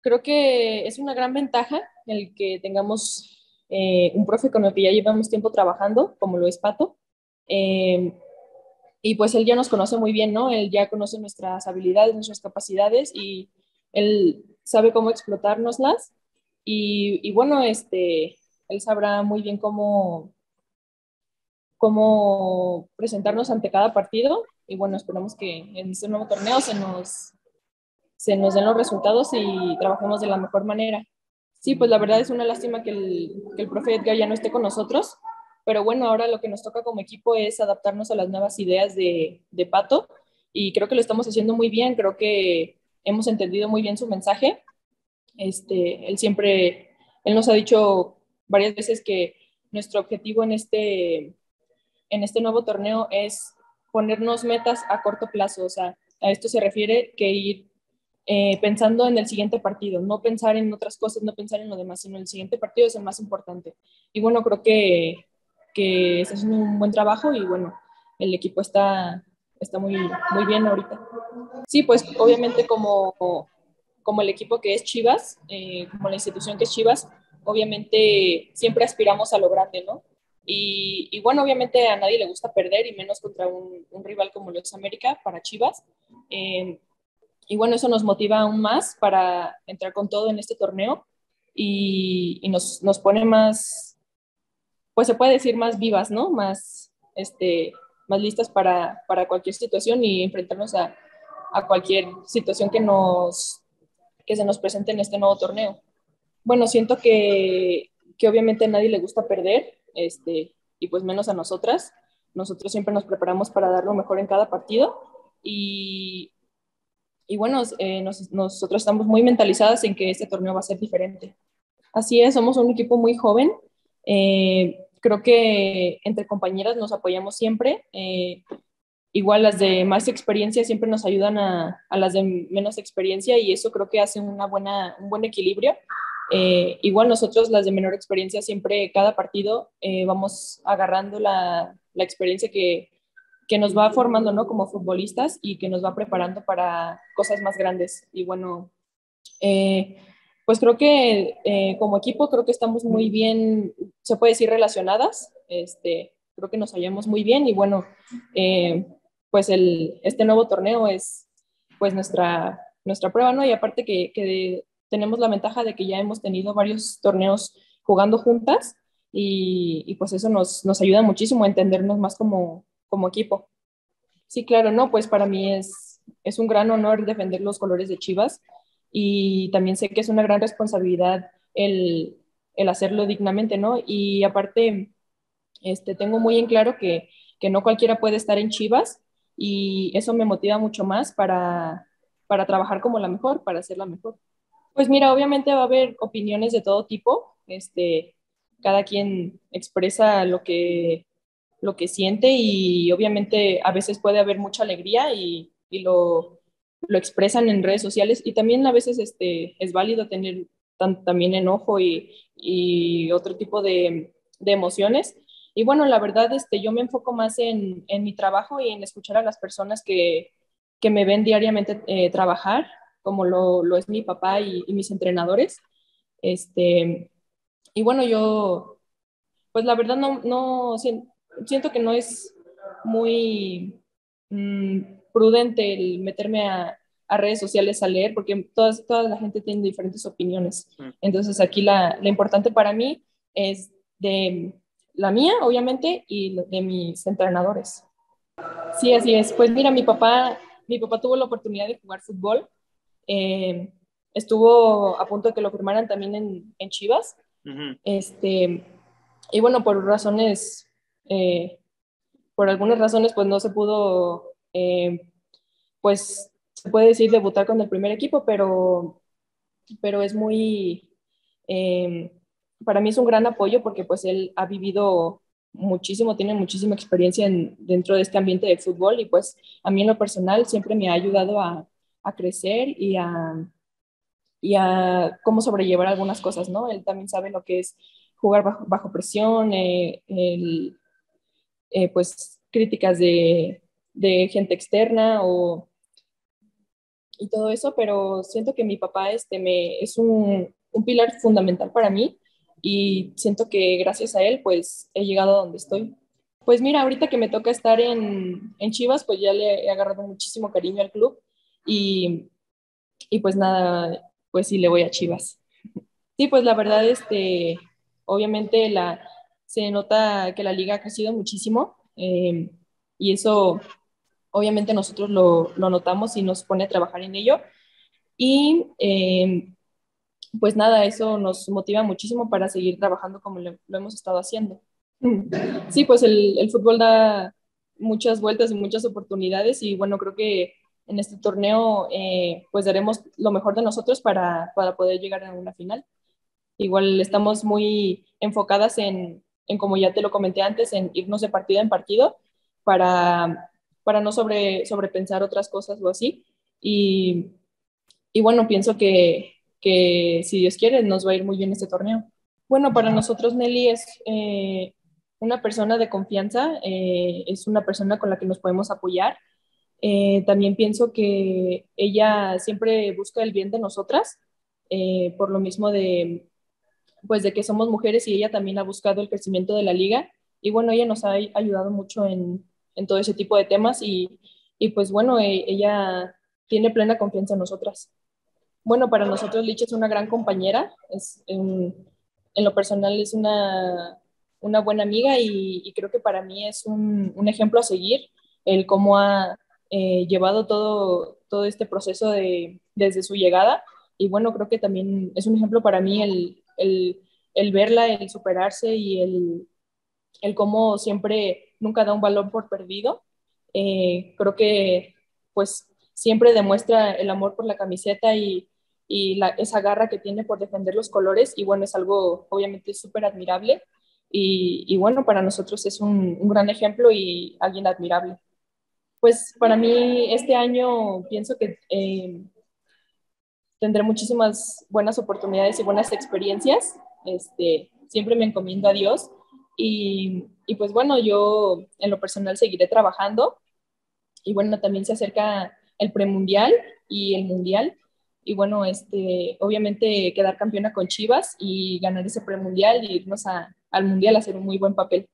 creo que es una gran ventaja el que tengamos eh, un profe con el que ya llevamos tiempo trabajando, como lo es Pato. Eh, y pues él ya nos conoce muy bien, ¿no? Él ya conoce nuestras habilidades, nuestras capacidades y él sabe cómo explotárnoslas. Y, y bueno, este, él sabrá muy bien cómo, cómo presentarnos ante cada partido. Y bueno, esperamos que en este nuevo torneo se nos, se nos den los resultados y trabajemos de la mejor manera. Sí, pues la verdad es una lástima que el, que el profe Edgar ya no esté con nosotros, pero bueno, ahora lo que nos toca como equipo es adaptarnos a las nuevas ideas de, de Pato y creo que lo estamos haciendo muy bien, creo que hemos entendido muy bien su mensaje. Este, él siempre, él nos ha dicho varias veces que nuestro objetivo en este, en este nuevo torneo es ponernos metas a corto plazo, o sea, a esto se refiere que ir eh, pensando en el siguiente partido, no pensar en otras cosas, no pensar en lo demás, sino el siguiente partido es el más importante. Y bueno, creo que, que está haciendo un buen trabajo y bueno, el equipo está, está muy, muy bien ahorita. Sí, pues obviamente como, como el equipo que es Chivas, eh, como la institución que es Chivas, obviamente siempre aspiramos a lo grande, ¿no? Y, bueno, obviamente a nadie le gusta perder y menos contra un, un rival como lo es América para Chivas. Eh, y bueno, eso nos motiva aún más para entrar con todo en este torneo y, y nos, nos, pone más, pues se puede decir más vivas, ¿no? Más, este, más listas para, para cualquier situación y enfrentarnos a, a cualquier situación que, nos, que se nos presente en este nuevo torneo. Bueno, siento que, que obviamente a nadie le gusta perder, este, y pues menos a nosotras. Nosotros siempre nos preparamos para dar lo mejor en cada partido y, y bueno, eh, nos, nosotros estamos muy mentalizadas en que este torneo va a ser diferente. Así es, somos un equipo muy joven. Eh, creo que entre compañeras nos apoyamos siempre. Eh, igual las de más experiencia siempre nos ayudan a, a, las de menos experiencia y eso creo que hace una buena, un buen equilibrio. Eh, igual nosotros, las de menor experiencia, siempre cada partido eh, vamos agarrando la, la experiencia que, que, nos va formando ¿no? como futbolistas y que nos va preparando para cosas más grandes. Y bueno, eh, pues creo que eh, como equipo creo que estamos muy bien, se puede decir relacionadas, este, creo que nos hallamos muy bien y bueno, eh, pues el, este nuevo torneo es pues nuestra, nuestra prueba, ¿no? Y aparte que, que tenemos la ventaja de que ya hemos tenido varios torneos jugando juntas y, y pues eso nos, nos, ayuda muchísimo a entendernos más como, como, equipo. Sí, claro, no, pues para mí es, es un gran honor defender los colores de Chivas y también sé que es una gran responsabilidad el, el hacerlo dignamente, ¿no? Y aparte, este, tengo muy en claro que, que no cualquiera puede estar en Chivas y eso me motiva mucho más para, para trabajar como la mejor, para ser la mejor. Pues mira, obviamente va a haber opiniones de todo tipo, este, cada quien expresa lo que, lo que siente y obviamente a veces puede haber mucha alegría y, y lo, lo, expresan en redes sociales y también a veces este, es válido tener también enojo y, y otro tipo de, de, emociones. Y bueno, la verdad, este, yo me enfoco más en, en mi trabajo y en escuchar a las personas que, que me ven diariamente eh, trabajar como lo, lo es mi papá y, y, mis entrenadores. Este, y bueno, yo, pues la verdad no, no siento que no es muy mmm, prudente el meterme a, a, redes sociales a leer, porque todas, toda la gente tiene diferentes opiniones. Entonces aquí la, la importante para mí es de la mía, obviamente, y de mis entrenadores. Sí, así es. Pues mira, mi papá, mi papá tuvo la oportunidad de jugar fútbol eh, estuvo a punto de que lo firmaran también en, en Chivas. Uh -huh. este, y bueno, por razones, eh, por algunas razones, pues no se pudo, eh, pues se puede decir debutar con el primer equipo, pero, pero es muy, eh, para mí es un gran apoyo porque pues él ha vivido muchísimo, tiene muchísima experiencia en, dentro de este ambiente de fútbol y pues a mí en lo personal siempre me ha ayudado a, a crecer y a, y a cómo sobrellevar algunas cosas, ¿no? Él también sabe lo que es jugar bajo, bajo presión, eh, el, eh, pues críticas de, de, gente externa o y todo eso, pero siento que mi papá este, me, es un, un pilar fundamental para mí y siento que gracias a él pues he llegado a donde estoy. Pues mira, ahorita que me toca estar en, en Chivas, pues ya le he agarrado muchísimo cariño al club y, y pues nada, pues sí le voy a Chivas. Sí, pues la verdad, este, obviamente la, se nota que la liga ha crecido muchísimo eh, y eso obviamente nosotros lo, lo, notamos y nos pone a trabajar en ello. Y eh, pues nada, eso nos motiva muchísimo para seguir trabajando como lo, hemos estado haciendo. Sí, pues el, el, fútbol da muchas vueltas y muchas oportunidades y bueno, creo que en este torneo eh, pues daremos lo mejor de nosotros para, para, poder llegar a una final. Igual estamos muy enfocadas en, en, como ya te lo comenté antes, en irnos de partido en partido para, para no sobre, sobrepensar otras cosas o así. Y, y bueno, pienso que, que si Dios quiere nos va a ir muy bien este torneo. Bueno, para nosotros Nelly es eh, una persona de confianza, eh, es una persona con la que nos podemos apoyar. Eh, también pienso que ella siempre busca el bien de nosotras, eh, por lo mismo de, pues de que somos mujeres y ella también ha buscado el crecimiento de la liga. Y bueno, ella nos ha ayudado mucho en, en todo ese tipo de temas y, y pues bueno, ella tiene plena confianza en nosotras. Bueno, para nosotros Lich es una gran compañera, es, en, en lo personal es una una buena amiga y, creo que para mí es un, un, ejemplo a seguir el cómo ha eh, llevado todo, todo este proceso de, desde su llegada. Y bueno, creo que también es un ejemplo para mí el, el, el verla, el superarse y el, el, cómo siempre nunca da un valor por perdido. Eh, creo que pues siempre demuestra el amor por la camiseta y, y la, esa garra que tiene por defender los colores y bueno, es algo obviamente súper admirable y, bueno, para nosotros es un, gran ejemplo y alguien admirable. Pues para mí este año pienso que eh, tendré muchísimas buenas oportunidades y buenas experiencias. Este, siempre me encomiendo a Dios y, y, pues bueno, yo en lo personal seguiré trabajando y bueno, también se acerca el premundial y el mundial y bueno, este, obviamente quedar campeona con Chivas y ganar ese premundial y irnos a, al mundial a hacer un muy buen papel.